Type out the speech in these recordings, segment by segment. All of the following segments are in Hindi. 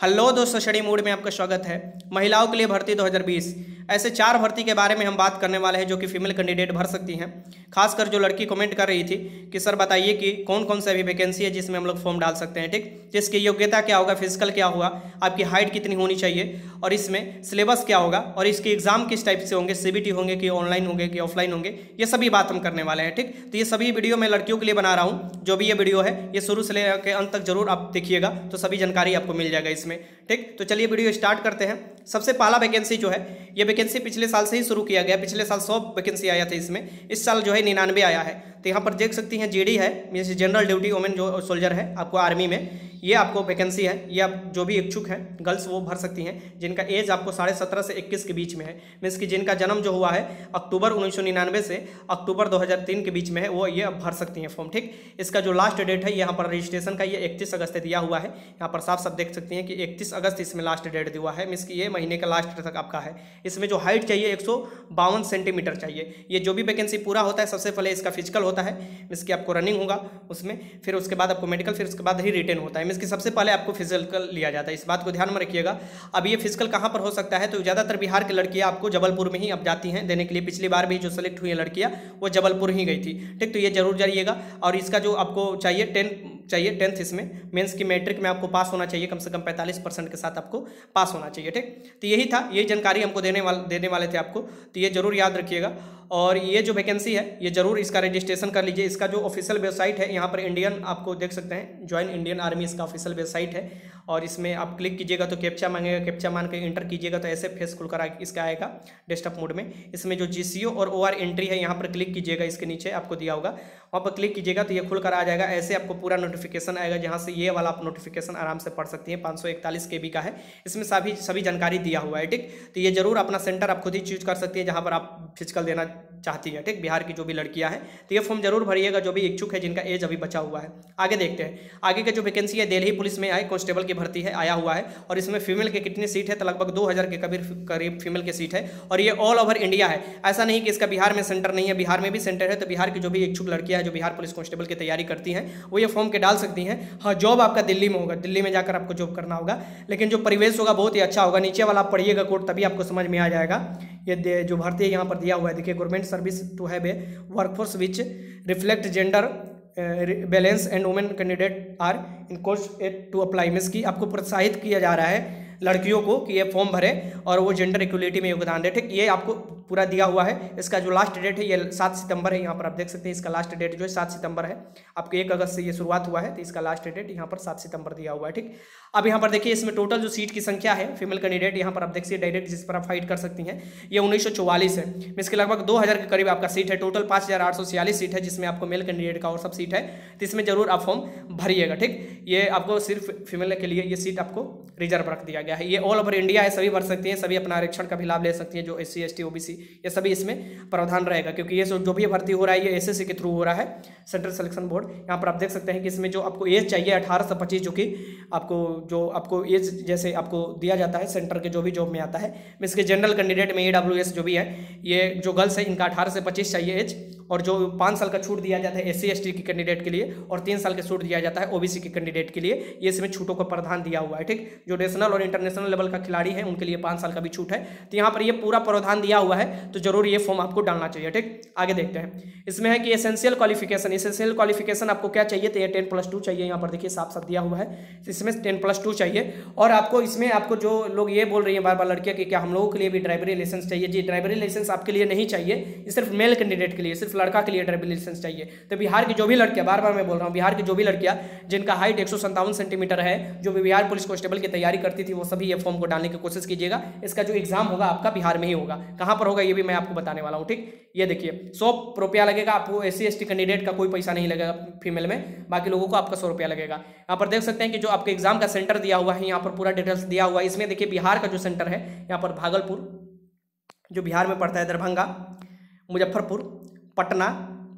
हेलो दोस्तों स्टडी मूड में आपका स्वागत है। महिलाओं के लिए भर्ती 2020 ऐसे चार भर्ती के बारे में हम बात करने वाले हैं जो कि फीमेल कैंडिडेट भर सकती हैं। खासकर जो लड़की कमेंट कर रही थी कि, सर, बताइए कि कौन कौन सी अभी वैकेंसी है जिसमें हम लोग फॉर्म डाल सकते हैं, ठीक? जिसकी योग्यता क्या होगा फ़िज़िकल क्या होगा आपकी हाइट कितनी होनी चाहिए, और इसमें सिलेबस क्या होगा, और इसके एग्ज़ाम किस टाइप से होंगे सीबीटी होंगे कि ऑनलाइन होंगे कि ऑफलाइन होंगे, ये सभी बात हम करने वाले हैं, ठीक? तो ये सभी वीडियो मैं लड़कियों के लिए बना रहा हूँ। जो भी ये वीडियो है, ये शुरू से लेकर अंत तक ज़रूर आप देखिएगा तो सभी जानकारी आपको मिल जाएगा इसमें, ठीक? तो चलिए वीडियो स्टार्ट करते हैं। सबसे पहला वैकेंसी जो है, ये वैकेंसी पिछले साल से ही शुरू किया गया, पिछले साल सौ वैकेंसी आया था इसमें, इस साल जो है निन्यानवे आया है। तो यहाँ पर देख सकती हैं जी है जनरल ड्यूटी वोमेन जो सोल्जर है, आपको आर्मी में ये आपको वैकेंसी है, ये आप जो भी इच्छुक हैं गर्ल्स वो भर सकती हैं, जिनका एज आपको साढ़े सत्रह से इक्कीस के बीच में है। मीन्स कि जिनका जन्म जो हुआ है, अक्टूबर उन्नीस सौ निन्यानवे से अक्टूबर 2003 के बीच में है, वो ये भर सकती हैं फॉर्म ठीक? इसका जो लास्ट डेट है, यहाँ पर रजिस्ट्रेशन का ये इकतीस अगस्त दिया हुआ है। यहाँ पर साफ़ साफ़ देख सकती हैं कि इकतीस अगस्त इसमें लास्ट डेट दिया है। मीन्स कि ये महीने का लास्ट तक आपका है। इसमें जो हाइट चाहिए, एक सौ बावन सेंटीमीटर चाहिए। ये जो भी वैकेंसी पूरा होता है, सबसे पहले इसका फ़िज़िकल होता है। मीन्स कि आपको रनिंग होगा उसमें, फिर उसके बाद आपको मेडिकल फिर उसके बाद ही रिटर्न होता है। मीन्स कि सबसे पहले आपको फ़िज़िकल लिया जाता है। इस बात को ध्यान में रखिएगा। अब ये फ़िज़िकल कहाँ पर हो सकता है? तो ज़्यादातर बिहार की लड़कियाँ आपको जबलपुर में ही अब जाती हैं देने के लिए। पिछली बार भी जो सेलेक्ट हुई लड़कियाँ, वो जबलपुर ही गई थी। ठीक तो ये ज़रूर जाइएगा और इसका जो आपको चाहिए टेन चाहिए टेंथ इसमें। मेंस की मैट्रिक में आपको पास होना चाहिए। कम से कम पैंतालीस परसेंट के साथ आपको पास होना चाहिए। ठीक तो यही था। ये जानकारी हमको देने वाले देने वाले थे आपको। तो ये ज़रूर याद रखिएगा। और ये जो वैकेंसी है, ये ज़रूर इसका रजिस्ट्रेशन कर लीजिए। इसका जो ऑफिशियल वेबसाइट है, यहाँ पर इंडियन आपको देख सकते हैं ज्वाइन इंडियन आर्मी इसका ऑफिशियल वेबसाइट है। और इसमें आप क्लिक कीजिएगा तो कैप्चा मांगेगा कैप्चा मान के इंटर कीजिएगा तो ऐसे फेस खुल कर इसका आएगा डेस्कटॉप मोड में। इसमें जो जी और ओ एंट्री है, यहाँ पर क्लिक कीजिएगा, इसके नीचे आपको दिया होगा। वहाँ पर क्लिक कीजिएगा तो ये खुल कर आ जाएगा। ऐसे आपको पूरा नोटिफिकेशन आएगा, जहाँ से ये वाला आप नोटिफिकेशन आराम से पढ़ सकती हैं। पाँच सौ का है। इसमें सभी सभी जानकारी दिया हुआ है, ठीक? तो ये ज़रूर अपना सेंटर आप खुद ही चूज़ कर सकती है, जहाँ पर आप फ़िज़िकल देना चाहती है, ठीक? बिहार की जो भी लड़कियाँ हैं तो ये फॉर्म ज़रूर भरिएगा, जो भी इच्छुक है, जिनका एज अभी बचा हुआ है। आगे देखते हैं। आगे का जो वैकेंसी है, दिल्ली पुलिस में आए कांस्टेबल की भर्ती है, आया हुआ है, और इसमें फीमेल के कितनी सीट है तो लगभग दो हज़ार के करीब करीब फीमेल की सीट है, और ये ऑल ओवर इंडिया है। ऐसा नहीं कि इसका बिहार में सेंटर नहीं है, बिहार में भी सेंटर है तो बिहार की जो भी इच्छुक लड़कियाँ जो बिहार पुलिस कांस्टेबल की तैयारी करती हैं, वो ये फॉर्म के डाल सकती हैं। हाँ जॉब आपका दिल्ली में होगा, दिल्ली में जाकर आपको जॉब करना होगा, लेकिन जो परिवेश होगा, बहुत ही अच्छा होगा। नीचे वाला पढ़िएगा कोर्ट तभी आपको समझ में आ जाएगा। ये जो भर्ती है यहाँ पर दिया हुआ है, देखिए government service to have a workforce which reflect gender balance and women candidate are encouraged to apply means की आपको प्रोत्साहित किया जा रहा है लड़कियों को कि ये फॉर्म भरे और वो जेंडर इक्वलिटी में योगदान दे। ठीक, ये आपको पूरा दिया हुआ है। इसका जो लास्ट डेट है, ये सात सितंबर है। यहाँ पर आप देख सकते हैं, इसका लास्ट डेट जो है सात सितंबर है। आपको एक अगस्त से ये शुरुआत हुआ है तो इसका लास्ट डेट यहाँ पर सात सितंबर दिया हुआ है, ठीक? अब यहाँ पर देखिए, इसमें टोटल जो सीट की संख्या है फीमेल कैंडिडेट यहाँ पर आप देखिए डायरेक्ट जिस पर आप फाइट कर सकती हैं, ये उन्नीस सौ चौवालीस है। इसके लगभग दो हज़ार के करीब आपका सीट है। टोटल पाँच सीट है, जिसमें आपको मेल कैंडिडेट का और सब सीट है। तो इसमें ज़रूर आप फॉर्म भरिएगा, ठीक? ये आपको सिर्फ़ फीमेल के लिए ये सीट आपको रिज़र्व रख दिया गया है। ये ऑल ओवर इंडिया है, सभी भर सकती हैं, सभी अपना आरक्षण का भी लाभ ले सकती हैं, जो एस सी एस टी ये सभी इसमें प्रावधान रहेगा, क्योंकि ये जो भी भर्ती हो रहा है, ये एस के थ्रू हो रहा है सेंट्रल सिलेक्शन बोर्ड यहाँ पर आप देख सकते हैं कि इसमें जो आपको एज चाहिए अठारह से पच्चीस, जो कि आपको, जो आपको एज जैसे आपको दिया जाता है सेंटर के जो भी जॉब में आता है इसके जनरल कैंडिडेट में ए जो भी है, ये जो गर्ल्स है, इनका अठारह से पच्चीस चाहिए एज और जो पाँच साल का छूट दिया जाता है एस सी के कैंडिडेट के लिए और तीन साल का छूट दिया जाता है ओबीसी के कैंडिडेट के लिए, ये इसमें छूटों का प्रावधान दिया हुआ है, ठीक? जो नेशनल और इंटरनेशनल लेवल का खिलाड़ी है, उनके लिए पाँच साल का भी छूट है। तो यहाँ पर ये पूरा प्रावधान दिया हुआ है तो ज़रूर ये फॉर्म आपको डालना चाहिए, ठीक? आगे देखते हैं। इसमें है कि एसेंशियल क्वालिफिकेशन एसेंशियल क्वालिफिकेशन आपको क्या चाहिए? तो ये टेन प्लस टू चाहिए, यहाँ पर देखिए साफ़ साफ़ दिया हुआ है। इसमें टेन प्लस टू चाहिए। और आपको इसमें आपको जो लोग ये बोल रही हैं बार बार लड़कियाँ कि क्या हम लोगों के लिए भी ड्राइवरी लाइसेंस चाहिए? जी ड्राइवरी लाइसेंस आपके लिए नहीं चाहिए सिर्फ़ मेल कैंडिडेट के लिए सिर्फ़ लड़का के लिए ड्राइवरी लाइसेंस चाहिए। तो बिहार की जो भी लड़कियाँ बार बार मैं बोल रहा हूँ, बिहार की जो भी लड़कियाँ, जिनका हाइट एक सेंटीमीटर है, जो भी बिहार पुलिस कांस्टेबल की तैयारी करती थी, वो सभी ये फॉर्म को डालने की कोशिश कीजिएगा। इसका जो एग्ज़ाम होगा, आपका बिहार में ही होगा। कहाँ पर होगा, ये भी मैं आपको बताने वाला हूँ, ठीक? ये देखिए, सौ रुपया लगेगा आपको एस सी कैंडिडेट का कोई पैसा नहीं लगेगा फीमेल में, बाकी लोगों को आपका सौ रुपया लगेगा। यहाँ पर देख सकते हैं कि जो आपके एग्ज़ाम का सेंटर दिया हुआ है, यहाँ पर पूरा डिटेल्स दिया हुआ है। इसमें देखिए, बिहार का जो सेंटर है, यहाँ पर भागलपुर, जो बिहार में पड़ता है दरभंगा, मुजफ्फरपुर पटना,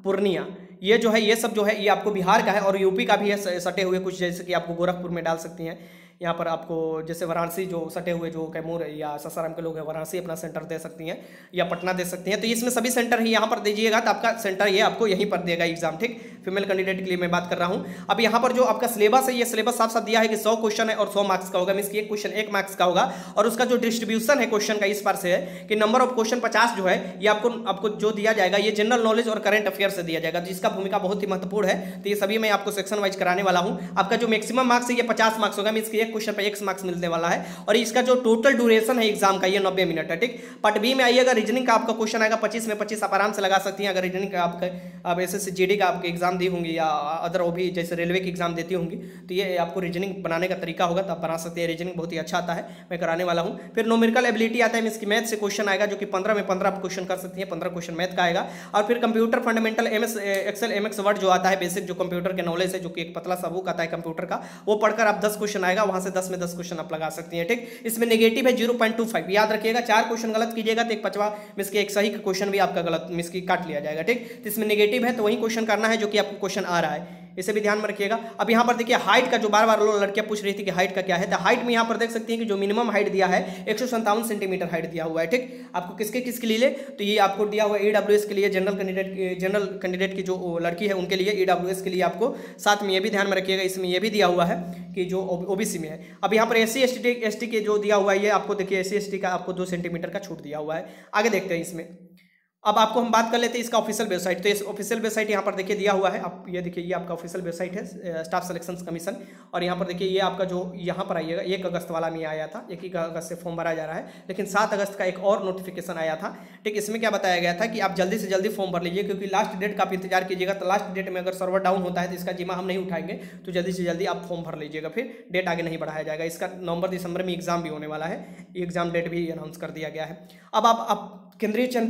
पूर्णिया। ये जो है, ये सब जो है, ये आपको बिहार का है और यूपी का भी है सटे हुए कुछ, जैसे कि आपको गोरखपुर में डाल सकती हैं। यहाँ पर आपको, जैसे वाराणसी जो सटे हुए जो कैमूर या ससाराम के लोग हैं, वाराणसी अपना सेंटर दे सकती हैं या पटना दे सकती हैं। तो इसमें सभी सेंटर ही यहाँ पर दीजिएगा तो आपका सेंटर ये आपको यहीं पर देगा एग्ज़ाम, ठीक? फीमेल कैंडिडेट के लिए मैं बात कर रहा हूँ। अब यहाँ पर जो आपका सिलेबस है, ये सिलेबस साफ़ साफ़ दिया है कि सौ क्वेश्चन है और सौ मार्क्स का होगा। मीन एक क्वेश्चन एक मार्क्स का होगा और उसका जो डिस्ट्रीब्यूशन है क्वेश्चन का इस बार से है कि नंबर ऑफ़ क्वेश्चन पचास जो है, ये आपको आपको जो दिया जाएगा, ये जनरल नॉलेज और करंट अफेयर से दिया जाएगा। जिसका भूमिका बहुत ही महत्वपूर्ण है तो ये सभी मैं आपको सेक्शन वाइज कराने वाला हूँ। आपका जो मैक्सिमम मार्क्स है, ये पचास मार्क्स होगा। मीन एक क्वेश्चन पर एक मार्क्स मिलने वाला है और इसका जो टोटल ड्यूरेशन है एग्ज़ाम का, ये नब्बे मिनट है, ठीक? पार्ट बी में आइएगा रीजनिंग का आपका क्वेश्चन आएगा, पच्चीस में पच्चीस आप आराम से लगा सकती हैं। अगर रीजनिंग का आपका, आप एस एस का आपके एग्ज़ाम दी होंगी या अदर वो भी जैसे रेलवे की एग्ज़ाम देती होंगी तो ये आपको रीजनिंग बनाने का तरीका होगा तो आप बना सकते हैं। रीजनिंग बहुत ही अच्छा आता है, मैं कराने वाला हूँ। फिर नोमिकल एबिलिटी आता है इसकी मैथ से क्वेश्चन आएगा, जो कि पंद्रह में पंद्रह क्वेश्चन कर सकती हैं, पंद्रह क्वेश्चन मैथ का आएगा। और फिर computer fundamental M S Excel M S word जो आता है बेसिक जो कंप्यूटर के नॉलेज है, जो कि एक पतला सा बुक आता है कंप्यूटर का, वो पढ़कर आप दस क्वेश्चन आएगा, वहाँ से दस में दस क्वेश्चन आप लगा सकती हैं, ठीक? इसमें नेगेटिव है ज़ीरो याद रखिएगा, चार क्वेश्चन गलत कीजिएगा तो एक पचवा मिस के एक सही क्वेश्चन भी आपका गलत मिस की काट लिया जाएगा, ठीक? तो इसमें नेगेटिव है तो वही क्वेश्चन करना है, जो कि आपको क्वेश्चन आ रहा है। इसे भी ध्यान में रखिएगा। अब यहाँ पर देखिए हाइट का जो बार बार लड़कियाँ पूछ रही थी कि हाइट का क्या है? तो हाइट में यहाँ पर देख सकती हैं कि जो मिनिमम हाइट दिया है, एक सेंटीमीटर हाइट दिया हुआ है, ठीक? आपको किसके किसके लिए? तो ये आपको दिया हुआ है ईडब्ल्यूएस के लिए जनरल कैंडिडेट जनरल कैंडिडेट की जो लड़की है उनके लिए ईडब्ल्यूएस के लिए आपको। साथ में ये भी ध्यान में रखिएगा, इसमें ये भी दिया हुआ है कि जो ओबीसी में है। अब यहाँ पर एस सी एस के जो दिया हुआ है, ये आपको देखिए एस सी का आपको दो सेंटीमीटर का छूट दिया हुआ है। आगे देखते हैं इसमें। अब आपको हम बात कर लेते हैं इसका ऑफिशियल वेबसाइट तो इस ऑफिशियल वेबसाइट यहाँ पर देखिए दिया हुआ है। आप ये देखिए, ये आपका ऑफिशियल वेबसाइट है स्टाफ सिलेक्शन कमीशन और यहाँ पर देखिए, ये आपका जो यहाँ पर आइएगा, एक अगस्त वाला में आया था, एक अगस्त से फॉर्म भरा जा रहा है। लेकिन सात अगस्त का एक और नोटिफिकेशन आया था। ठीक, इसमें क्या बताया गया था कि आप जल्दी से जल्दी फॉर्म भर लीजिए, क्योंकि लास्ट डेट का आप इंतज़ार कीजिएगा। तो लास्ट डेट में अगर सर्वर डाउन होता है तो इसका जिम्मा हम नहीं उठाएँगे। तो जल्दी से जल्दी आप फॉर्म भर लीजिएगा। फिर डेट आगे नहीं बढ़ाया जाएगा। इसका नवंबर दिसंबर में एग्ज़ाम भी होने वाला है। एग्ज़ाम डेट भी अनाउंस कर दिया गया है। अब आप केंद्रीय चयन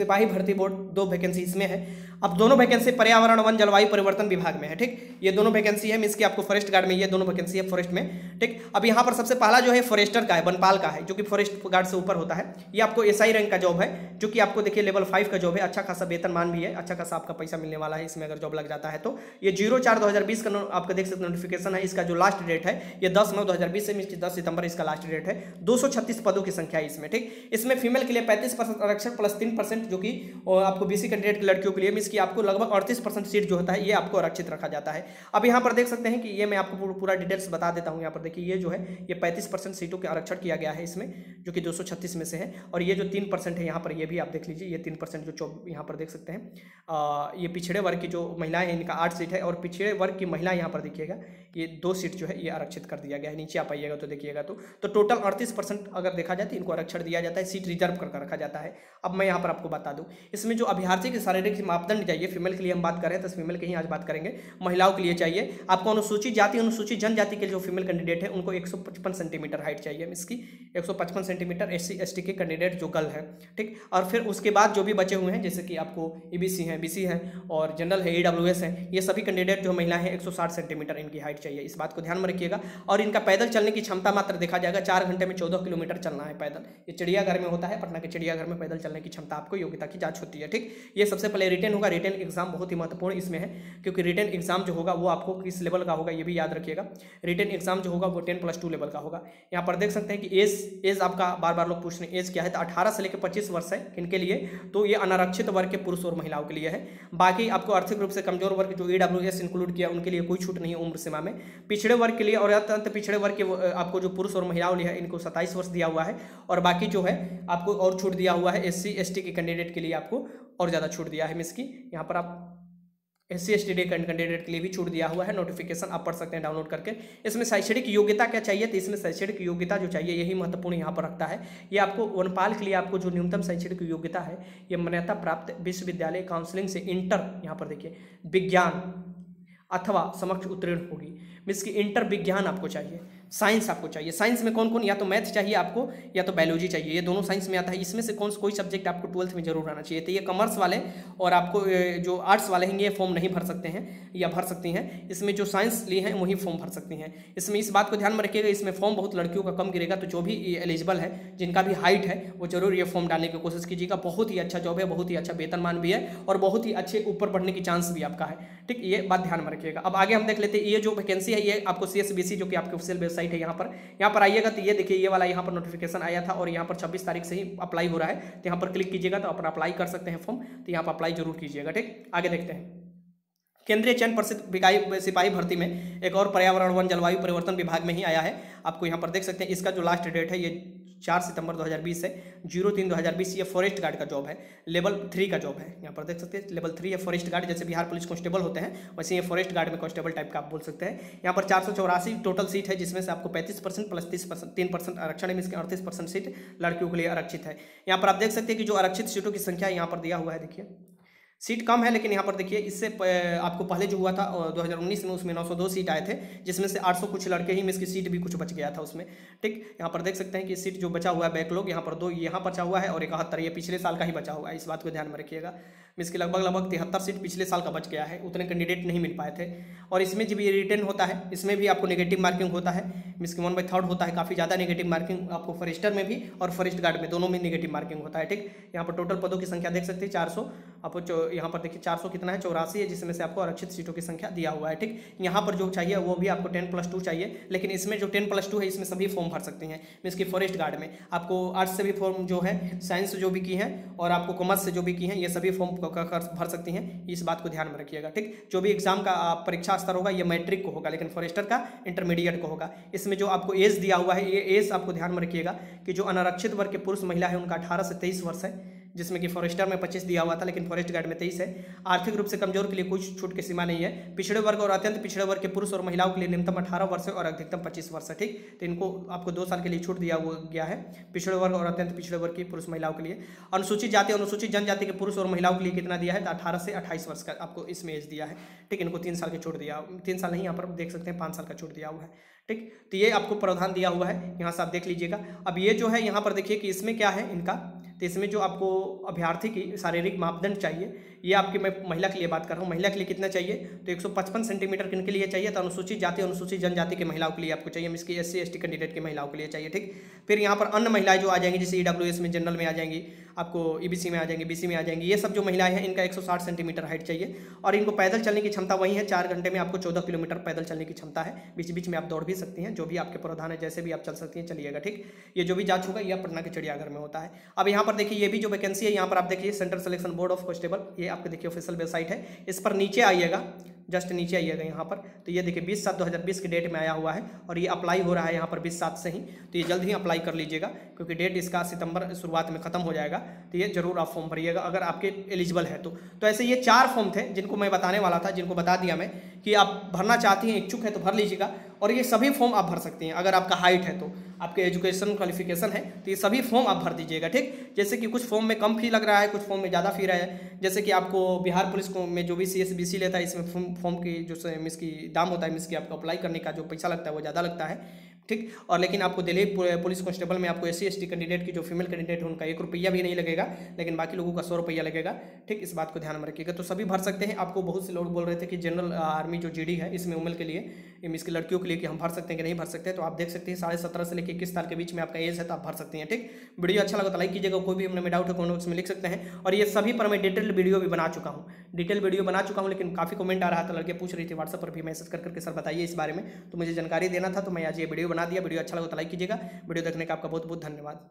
सिपाही भर्ती बोर्ड दो वैकेंसी इसमें है। अब दोनों वैकेंसी पर्यावरण वन जलवायु परिवर्तन विभाग में है, ठीक? ये दोनों वैकेंसी है मीन की आपको फॉरेस्ट गार्ड में, ये दोनों वैकेंसी है फॉरेस्ट में, ठीक? अब यहाँ पर सबसे पहला जो है फॉरेस्टर का है बनपाल का है, जो कि फॉरेस्ट गार्ड से ऊपर होता है। ये आपको एसआई रैंक का जॉब है, जो कि आपको देखिए लेवल फाइव का जॉब है अच्छा खासा वेतन मान भी है अच्छा खासा आपका पैसा मिलने वाला है, इसमें अगर जॉब लग जाता है तो। ये ज़ीरो चार दो का आपका देख सकते नोटिफिकेशन है, इसका जो लास्ट डेट है, ये दस नौ दो हज़ार बीस से दस सितंबर इसका लास्ट डेट है। दो सौ छत्तीस पदों की संख्या है इसमें, ठीक? इसमें फीमेल के लिए पैंतीस परसेंट आरक्षण प्लस तीन परसेंट, जो कि आपको बीसी कैंडिडेट की लड़कियों के लिए मीन की आपको लगभग अड़तीस परसेंट सीट जो होता है, ये आपको आरक्षित रखा जाता है। अब यहाँ पर देख सकते हैं कि ये मैं आपको पूरा डिटेल्स बता देता हूँ। यहाँ पर देखिए, ये जो है, ये पैंतीस परसेंट सीटों के आरक्षण किया गया है इसमें, जो कि दो में से है। और ये जो तीन परसेंट है, यहाँ पर ये भी आप देख लीजिए, ये तीन परसेंट जो यहाँ पर देख सकते हैं। ये पिछड़े वर्ग की जो महिलाएँ हैं, इनका आठ सीट है। और पिछड़े वर्ग की महिला यहाँ पर देखिएगा, ये दो सीट जो है, ये आरक्षित कर दिया गया है। नीचे आप आइएगा तो देखिएगा तो तो टोटल अड़तीस परसेंट अगर देखा जाए तो इनको आरक्षण दिया जाता है, सीट रिज़र्व कर रखा जाता है। अब मैं यहाँ पर आपको बता दूँ, इसमें जो अभ्यार्थी के शारीरिक मापदंड चाहिए फीमेल के लिए हम बात करें तो फीमेल के ही आज बात करेंगे। महिलाओं के लिए चाहिए। आपको अनुसूचित जाति, अनुसूचित जनजाति के जो फीमेल कैंडिडेट है, उनको एक सेंटीमीटर हाइट चाहिए इसकी। एक सेंटीमीटर एस सी के कैंडिडेट जो गर्ल है, ठीक? और फिर उसके बाद जो भी बचे हुए हैं, जैसे कि आपको ई बी सी हैं बी सी हैं, और जनरल है ई डब्ल्यू एस हैं, ये सभी कैंडिडेट जो महिला हैं, एक सेंटीमीटर इनकी हाइट चाहिए। इस बात को ध्यान में रखिएगा। और इनका पैदल चलने की क्षमता मात्र देखा जाएगा। चार घंटे में चौदह किलोमीटर चलना है पैदल। ये चिड़ियाघर में होता है, पटना के चिड़ियाघर में पैदल चलने की क्षमता आपको योग्यता की जाँच होती है, ठीक? ये सबसे पहले रिटर्न होगा। रिटर्न एग्ज़ाम बहुत ही महत्वपूर्ण इसमें है, क्योंकि रिटर्न एग्ज़ाम जो होगा वो आपको किस लेवल का होगा ये भी याद रखिएगा। रिटर्न एग्ज़ाम जो होगा वो टेन प्लस टू लेवल का होगा। यहाँ पर देख सकते हैं कि एज एज आपका बार बार लोग पूछ रहे हैं एज क्या है? तो अठारह से लेकर पच्चीस वर्ष है किनके लिए तो ये अनारक्षित वर्ग के पुरुष और महिलाओं के लिए है। बाकी आपको आर्थिक रूप से कमज़ोर वर्ग जो ई इंक्लूड किया, उनके लिए कोई छूट नहीं है उम्र सीमा में। पिछड़े वर्ग के लिए और अत्यंत पिछड़े वर्ग के आपको जो पुरुष और महिलाओं लिए इनको सत्ताईस वर्ष दिया हुआ है। और बाकी जो है, आपको और छूट दिया हुआ है एस सी के कैंडिडेट के लिए आपको। और ज़्यादा छूट दिया है मिस की। यहाँ पर आप S C S T D candidate के लिए भी छूट दिया हुआ है। नोटिफिकेशन आप पढ़ सकते हैं डाउनलोड करके। इसमें शैक्षणिक योग्यता क्या चाहिए? तो इसमें शैक्षणिक योग्यता जो चाहिए, यही महत्वपूर्ण यहाँ पर रखता है। ये आपको वनपाल के लिए आपको जो न्यूनतम शैक्षणिक योग्यता है, ये मान्यता प्राप्त विश्वविद्यालय काउंसलिंग से इंटर यहाँ पर देखिए, विज्ञान अथवा समक्ष उत्तीर्ण होगी। मीन्स की इंटर विज्ञान आपको चाहिए। साइंस आपको चाहिए। साइंस में कौन कौन या तो मैथ चाहिए आपको, या तो बायोलॉजी चाहिए। ये दोनों साइंस में आता है। इसमें से कौन कोई सब्जेक्ट आपको ट्वेल्थ में ज़रूर आना चाहिए। तो ये कॉमर्स वाले और आपको जो आर्ट्स वाले हैं, ये फॉर्म नहीं भर सकते हैं, या भर सकती हैं। इसमें जो साइंस लिए हैं, वही फॉर्म भर सकती हैं। इसमें इस बात को ध्यान में रखिएगा, इसमें फॉर्म बहुत लड़कियों का कम गिरेगा तो जो भी एलिजिबल है, जिनका भी हाइट है, वो ज़रूर ये फॉर्म डालने की कोशिश कीजिएगा। बहुत ही अच्छा जॉब है, बहुत ही अच्छा वेतनमान भी है, और बहुत ही अच्छे ऊपर बढ़ने की चांस भी आपका है। ठीक, ये बात ध्यान में रखिएगा। अब आगे हम देख लेते हैं, ये जो वैकेंसी है, ये आपको सीएसबीसी जो कि आपकी ऑफिशियल वेबसाइट है, यहाँ पर। यहाँ पर आइएगा तो ये देखिए, ये वाला यहाँ पर नोटिफिकेशन आया था और यहाँ पर छब्बीस तारीख से ही अप्लाई हो रहा है। तो यहाँ पर क्लिक कीजिएगा तो अपन अप्लाई कर सकते हैं फॉर्म तो यहाँ पर अप्लाई ज़रूर कीजिएगा, ठीक? आगे देखते हैं। केंद्रीय चयन प्रसिद्ध सिपाही भर्ती में एक और पर्यावरण वन जलवायु परिवर्तन विभाग में ही आया है। आपको यहाँ पर देख सकते हैं, इसका जो लास्ट डेट है, ये चार सितंबर 2020 है, ज़ीरो तीन 2020 ये फॉरेस्ट गार्ड का जॉब है लेवल थ्री का जॉब है, यहाँ पर देख सकते हैं लेवल थ्री या फॉरेस्ट गार्ड जैसे बिहार पुलिस कांस्टेबल होते हैं, वैसे ये फॉरेस्ट गार्ड में कांस्टेबल टाइप का आप बोल सकते हैं। यहाँ पर चार सौ चौरासी टोटल सीट है, जिसमें से आपको पैंतीस परसेंट प्लस तीस परसेंट, तीन परसेंट आरक्षण है, इसके अड़तीस परसेंट सीट लड़कियों के लिए आरक्षित है। यहाँ पर आप देख सकते हैं कि जो आरक्षित सीटों की संख्या यहाँ पर दिया हुआ है, देखिए। सीट कम है, लेकिन यहाँ पर देखिए, इससे आपको पहले जो हुआ था 2019 में उसमें 902 सीट आए थे, जिसमें से 800 कुछ लड़के ही में इसकी सीट भी कुछ बच गया था उसमें। ठीक? यहाँ पर देख सकते हैं कि सीट जो बचा हुआ है बैकलॉग, यहाँ पर दो यहाँ बचा हुआ है और इकहत्तर ये पिछले साल का ही बचा हुआ है, इस बात को ध्यान में रखिएगा। इसकी लगभग लगभग तिहत्तर सीट पिछले साल का बच गया है, उतने कैंडिडेट नहीं मिल पाए थे। और इसमें जब ये रिटर्न होता है, इसमें भी आपको नेगेटिव मार्किंग होता है इसकी वन बाई थर्ड होता है, काफ़ी ज़्यादा नेगेटिव मार्किंग आपको फॉरेस्टर में भी और फॉरेस्ट गार्ड में, दोनों में नेगेटिव मार्किंग होता है, ठीक? यहाँ पर टोटल पदों की संख्या देख सकते हैं, चार सौ आपको यहाँ पर देखिए चार सौ कितना है? चौरासी है, जिसमें से आपको आरक्षित सीटों की संख्या दिया हुआ है, ठीक? यहाँ पर जो चाहिए वो भी आपको टेन प्लस टू चाहिए, लेकिन इसमें जो टेन प्लस टू है, इसमें सभी फॉर्म भर सकते हैं, मीन्स की फॉरेस्ट गार्ड में। आपको आर्ट्स से भी फॉर्म जो है, साइंस जो भी की है, और आपको कॉमर्स से जो भी की है, ये सभी फॉर्म भर सकती हैं, इस बात को ध्यान में रखिएगा, ठीक? जो भी एग्ज़ाम का परीक्षा स्तर होगा, ये मैट्रिक को होगा, लेकिन फॉरेस्टर का, इंटरमीडिएट को होगा। इसमें जो आपको एज दिया हुआ है, ये एज आपको ध्यान में रखिएगा कि जो अनारक्षित वर्ग के पुरुष महिला है, उनका अठारह से तेईस वर्ष है जिसमें कि फॉरेस्टर में पच्चीस दिया हुआ था, लेकिन फॉरेस्ट गार्ड में तेईस है। आर्थिक रूप से कमज़ोर के लिए कुछ छूट की सीमा नहीं है। पिछड़े वर्ग और अत्यंत पिछड़े वर्ग के पुरुष और महिलाओं के लिए न्यूनतम अठारह वर्ष और अधिकतम पच्चीस वर्ष है, ठीक? तो इनको आपको दो साल के लिए छूट दिया गया है, पिछड़े वर्ग और अत्यंत पिछड़े वर्ग के पुरुष महिलाओं के लिए। अनुसूचित जाति, अनुसूचित जनजाति के पुरुष और महिलाओं के लिए कितना दिया है? तो अठारह से अट्ठाईस वर्ष का आपको इसमें एज दिया है, ठीक? इनको तीन साल की छूट दिया, तीन साल नहीं, यहाँ पर देख सकते हैं, पाँच साल का छूट दिया हुआ है। ठीक? तो ये आपको प्रावधान दिया हुआ है, यहाँ से आप देख लीजिएगा। अब ये जो है, यहाँ पर देखिए कि इसमें क्या है इनका तो इसमें जो आपको अभ्यर्थी की शारीरिक मापदंड चाहिए, ये आपकी मैं महिला के लिए बात कर रहा हूँ, महिला के लिए कितना चाहिए? तो 155 सेंटीमीटर किन के लिए चाहिए? तो अनुसूचित जाति, अनुसूचित जनजाति के महिलाओं के लिए आपको चाहिए, इसकी एस सी कैंडिडेट की महिलाओं के लिए चाहिए, ठीक? फिर यहाँ पर अन्य महिलाएँ जो आ जाएँगी, जैसे ई में जनरल में आ जाएँगी आपको ई में आ जाएँगी बीसी में आ जाएँगी। ये सब जो महिलाएँ हैं, इनका एक सौ साठ सेंटीमीटर हाइट चाहिए। और इनको पैदल चलने की क्षमता वही है, चार घंटे में आपको चौदह किलोमीटर पैदल चलने की क्षमता है। बीच बीच में आप दौड़ भी सकती हैं, जो भी आपके प्रावधान है, जैसे भी आप चल सकती हैं, चलिएगा, ठीक? ये जो भी जाँच होगा यह पटना के चिड़ियाघर में होता है। अब यहाँ पर देखिए, ये भी जो वैकेंसी है, यहाँ पर आप देखिए Central Selection Board of Constable ये आपके देखिए ऑफिशियल वेबसाइट है। इस पर नीचे आइएगा जस्ट नीचे आइएगा यहाँ पर। तो ये देखिए, बीस सात दो हज़ार बीस के डेट में आया हुआ है और ये अप्लाई हो रहा है यहाँ पर बीस सात से ही। तो ये जल्द ही अप्लाई कर लीजिएगा, क्योंकि डेट इसका सितंबर शुरुआत में ख़त्म हो जाएगा। तो ये ज़रूर आप फॉर्म भरिएगा, अगर आपके एलिजिबल है तो। तो ऐसे ये चार फॉर्म थे जिनको मैं बताने वाला था, जिनको बता दिया मैं कि आप भरना चाहती हैं, इच्छुक है तो भर लीजिएगा। और ये सभी फॉर्म आप भर सकती हैं, अगर आपका हाइट है तो। आपके एजुकेशन क्वालिफिकेशन है तो ये सभी फॉर्म आप भर दीजिएगा, ठीक? जैसे कि कुछ फॉर्म में कम फ़ी लग रहा है, कुछ फॉर्म में ज़्यादा फ़ी रहा है। जैसे कि आपको बिहार पुलिस को में जो भी सी एस बी सी लेता है, इसमें फॉर्म की जो मिस की दाम होता है मिस की आपको अप्लाई करने का जो पैसा लगता है, वो ज़्यादा लगता है। ठीक? और लेकिन आपको दिल्ली पुलिस कांस्टेबल में आपको एस सी कैंडिडेट की, जो फीमेल कैंडिडेट है, उनका एक रुपया भी नहीं लगेगा, लेकिन बाकी लोगों का सौ रुपया लगेगा, ठीक? इस बात को ध्यान में रखिएगा। तो सभी भर सकते हैं। आपको बहुत से लोग बोल रहे थे कि जनरल आर्मी जो जीडी है, इसमें उमल के लिए इसकी लड़कियों के लिए कि हम भर सकते हैं कि नहीं भर सकते तो आप देख सकते हैं साढ़े सत्रह से लेकर इक्कीस साल के बीच में आपका एज है तो आप भर सकते हैं, ठीक? वीडियो अच्छा लगा तो लाइक कीजिएगा, कोई भी हमने डाउट है कॉमेंट में लिख सकते हैं। और ये सभी पर मैं डिटेल वीडियो भी बना चुका हूँ। डिटेल वीडियो बना चुका हूँ, लेकिन काफ़ी कमेंट आ रहा था, लड़के पूछ रही थी व्हाट्सअप पर भी मैसेज करके सर बताइए इस बारे में। तो मुझे जानकारी देना था तो मैं आज ये वीडियो बना दिया, वीडियो अच्छा लगा तो लाइक कीजिएगा। वीडियो देखने का आपका बहुत बहुत धन्यवाद।